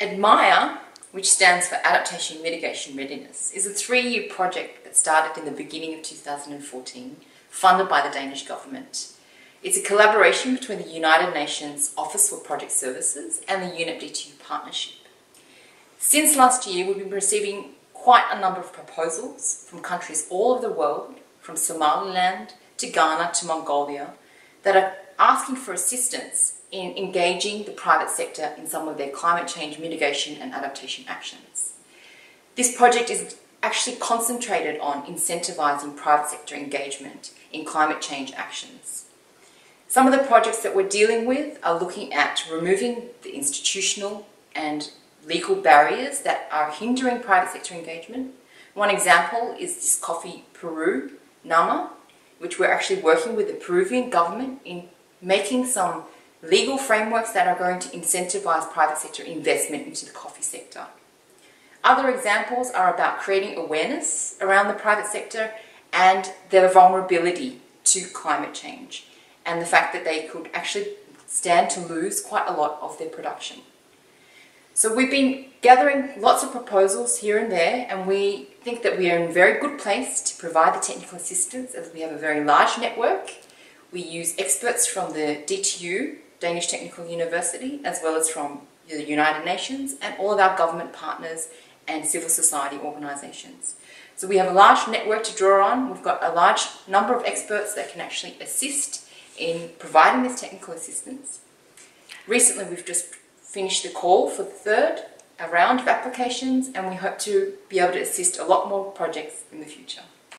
ADMIRE, which stands for Adaptation Mitigation Readiness, is a three-year project that started in the beginning of 2014, funded by the Danish government. It's a collaboration between the United Nations Office for Project Services and the UNEP DTU Partnership. Since last year, we've been receiving quite a number of proposals from countries all over the world, from Somaliland to Ghana to Mongolia, that are asking for assistance in engaging the private sector in some of their climate change mitigation and adaptation actions. This project is actually concentrated on incentivising private sector engagement in climate change actions. Some of the projects that we're dealing with are looking at removing the institutional and legal barriers that are hindering private sector engagement. One example is this Coffee Peru, NAMA, which we're actually working with the Peruvian government in making some legal frameworks that are going to incentivize private sector investment into the coffee sector. Other examples are about creating awareness around the private sector and their vulnerability to climate change and the fact that they could actually stand to lose quite a lot of their production. So we've been gathering lots of proposals here and there and we think that we are in a very good place to provide the technical assistance as we have a very large network. We use experts from the DTU Danish Technical University, as well as from the United Nations and all of our government partners and civil society organisations. So we have a large network to draw on. We've got a large number of experts that can actually assist in providing this technical assistance. Recently, we've just finished the call for the third round of applications and we hope to be able to assist a lot more projects in the future.